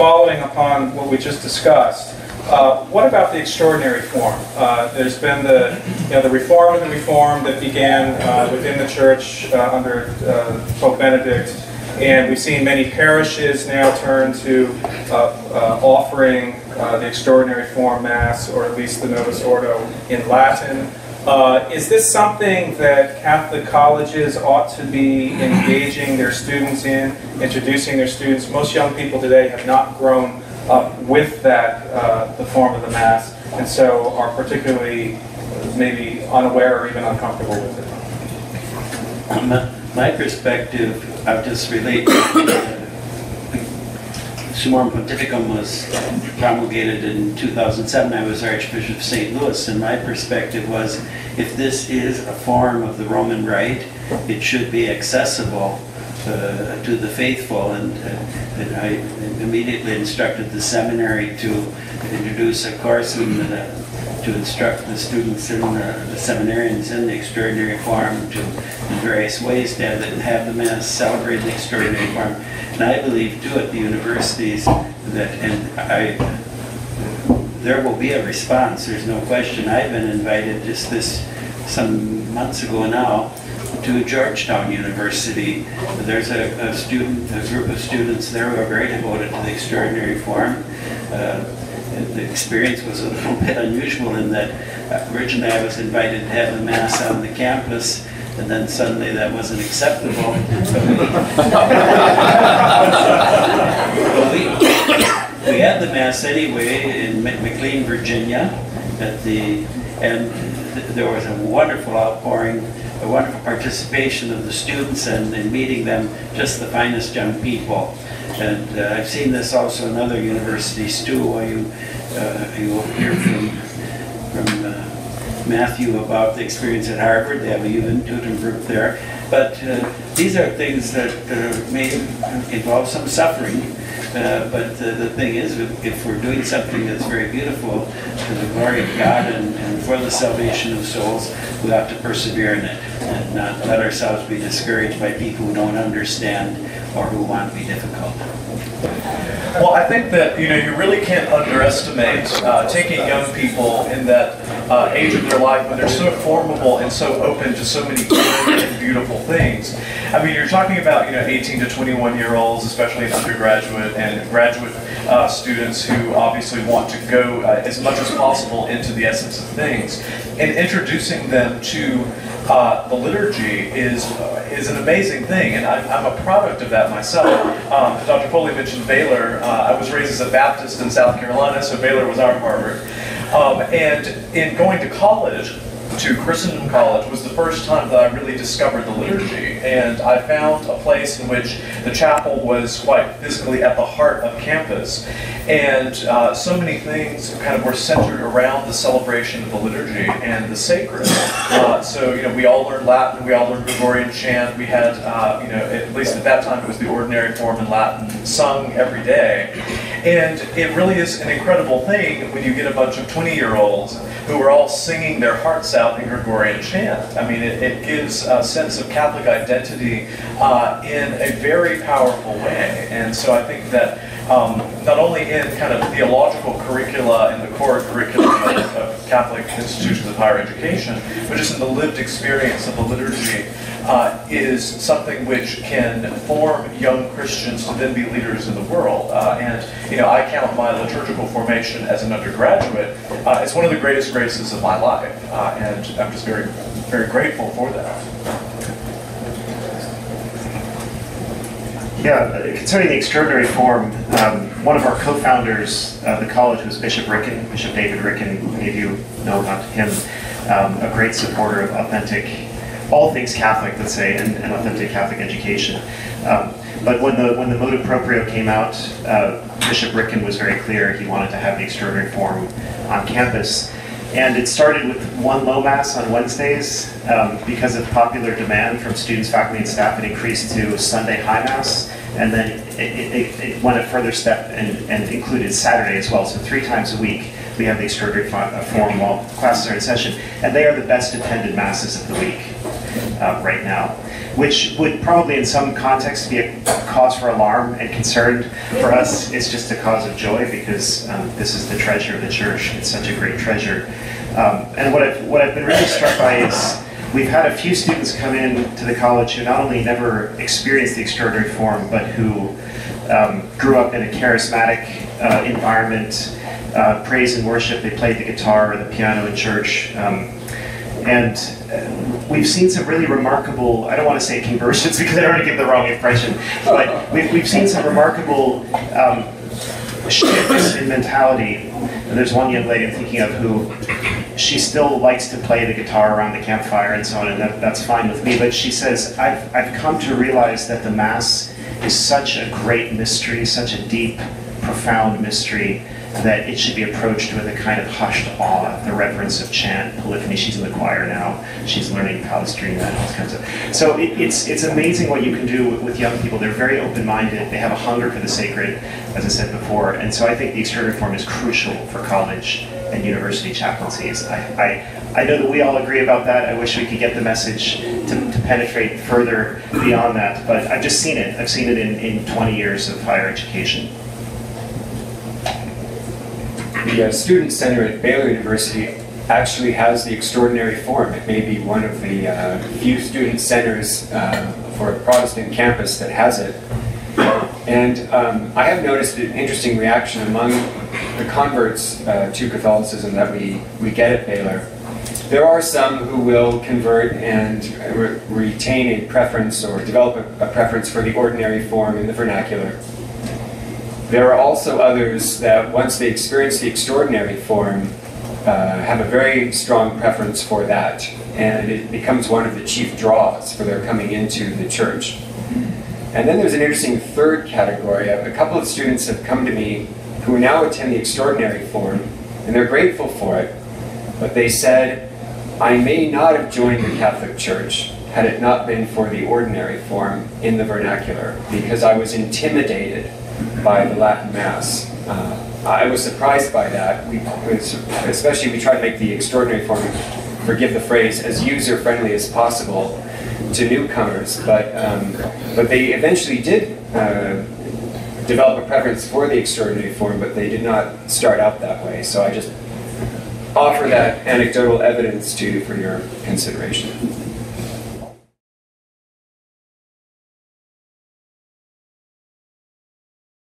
following upon what we just discussed, uh, what about the extraordinary form? Uh, there's been the, you know, the reform of the reform that began uh, within the church uh, under uh, Pope Benedict, and we've seen many parishes now turn to uh, offering the extraordinary form Mass, or at least the Novus Ordo, in Latin. Is this something that Catholic colleges ought to be engaging their students in, introducing their students? Most young people today have not grown up with that, uh, the form of the Mass, and so are particularly maybe unaware or even uncomfortable with it. My, my perspective, I'll just relate. Summorum Pontificum was promulgated in 2007. I was Archbishop of St. Louis, and my perspective was if this is a form of the Roman Rite, it should be accessible uh, to the faithful, and, uh, and, I immediately instructed the seminary to introduce a course in the, to instruct the students and the, the seminarians in the extraordinary form to in various ways to have, have the mass celebrate the extraordinary form. And I believe too at the universities that, and I, there will be a response. There's no question. I've been invited just this some months ago now to Georgetown University. There's a, a, student, a group of students there who are very devoted to the extraordinary form. Uh, the experience was a little bit unusual in that uh, originally I was invited to have the mass on the campus, and then suddenly that wasn't acceptable. we, we had the mass anyway in McLean, Virginia, at the and th there was a wonderful outpouring a wonderful participation of the students and in meeting them, just the finest young people. And uh, I've seen this also in other universities too, where you, uh, you hear from, from uh, Matthew about the experience at Harvard. They have a Juventutem group there. But uh, these are things that may involve some suffering. Uh, but the thing is, if we're doing something that's very beautiful to the glory of God and, and for the salvation of souls, we have to persevere in it and not let ourselves be discouraged by people who don't understand or who want to be difficult. Well, I think that you know you really can't underestimate uh, taking young people in that uh, age of their life when they're so formable and so open to so many and beautiful things. I mean, you're talking about you know 18 to 21 year olds, especially in undergraduate and graduate uh, students who obviously want to go uh, as much as possible into the essence of things, and introducing them to uh, the liturgy is uh, is an amazing thing, and I'm, I'm a product of that myself. Um, Dr. Foley mentioned Baylor. Uh, I was raised as a Baptist in South Carolina, so Baylor was our Harvard. Um, and in going to college, to Christendom College was the first time that I really discovered the liturgy. And I found a place in which the chapel was quite physically at the heart of campus. And uh, so many things kind of were centered around the celebration of the liturgy and the sacred. Uh, so, you know, we all learned Latin, we all learned Gregorian chant. We had, uh, you know, at least at that time it was the ordinary form in Latin, sung every day. And it really is an incredible thing when you get a bunch of 20 year olds who are all singing their hearts out in Gregorian chant. I mean, it, it gives a sense of Catholic identity uh, in a very powerful way. And so I think that um, not only in kind of theological curricula and the core curriculum of, of, Catholic institutions of higher education, but just in the lived experience of the liturgy, uh, is something which can form young Christians to then be leaders in the world. Uh, and you know, I count my liturgical formation as an undergraduate uh, as one of the greatest graces of my life, uh, and I'm just very, very grateful for that. Yeah, concerning the extraordinary form, um, one of our co-founders of the college was Bishop Ricken, Bishop David Ricken. Many of you know about him. Um, a great supporter of authentic, all things Catholic, let's say, and, and authentic Catholic education. Um, but when the when the motu proprio came out, uh, Bishop Ricken was very clear he wanted to have the extraordinary form on campus. And it started with one low mass on Wednesdays. Um, because of popular demand from students, faculty, and staff, it increased to Sunday high mass. And then it, it, it went a further step and, and, included Saturday as well. So three times a week, we have the extraordinary uh, form while classes are in session. And they are the best attended masses of the week uh, right now. Which would probably in some context be a cause for alarm and concern. For us, it's just a cause of joy because um, this is the treasure of the church. It's such a great treasure. Um, and what I've, what I've been really struck by is we've had a few students come in to the college who not only never experienced the extraordinary form, but who um, grew up in a charismatic uh, environment, uh, praise and worship. They played the guitar or the piano in church. Um, and uh, we've seen some really remarkable, I don't want to say conversions because I don't want to give the wrong impression, but we've, we've seen some remarkable um, shifts in mentality. And there's one young lady I'm thinking of who she still likes to play the guitar around the campfire and so on, and that, that's fine with me. But she says, I've, I've come to realize that the Mass is such a great mystery, such a deep, profound mystery, that it should be approached with a kind of hushed awe, the reverence of chant, polyphony. She's in the choir now. She's learning Palestrina and all kinds of. So it, it's it's amazing what you can do with, with young people. They're very open-minded. They have a hunger for the sacred, as I said before. And so I think the extraordinary form is crucial for college and university chaplaincies. I, I, I know that we all agree about that. I wish we could get the message to, to penetrate further beyond that. But I've just seen it. I've seen it in, in 20 years of higher education. The uh, Student Center at Baylor University actually has the extraordinary form. It may be one of the uh, few student centers uh, for a Protestant campus that has it. And um, I have noticed an interesting reaction among the converts uh, to Catholicism that we, we get at Baylor. There are some who will convert and re- retain a preference or develop a, a preference for the ordinary form in the vernacular. There are also others that once they experience the extraordinary form, uh, have a very strong preference for that, and it becomes one of the chief draws for their coming into the church. And then there's an interesting third category. A couple of students have come to me who now attend the extraordinary form, and they're grateful for it, but they said, I may not have joined the Catholic Church had it not been for the ordinary form in the vernacular, because I was intimidated by the Latin Mass. Uh, I was surprised by that. We, especially, we try to make the extraordinary form, forgive the phrase, as user-friendly as possible to newcomers. But um, but they eventually did uh, develop a preference for the extraordinary form, but they did not start out that way. So I just offer that anecdotal evidence to you for your consideration.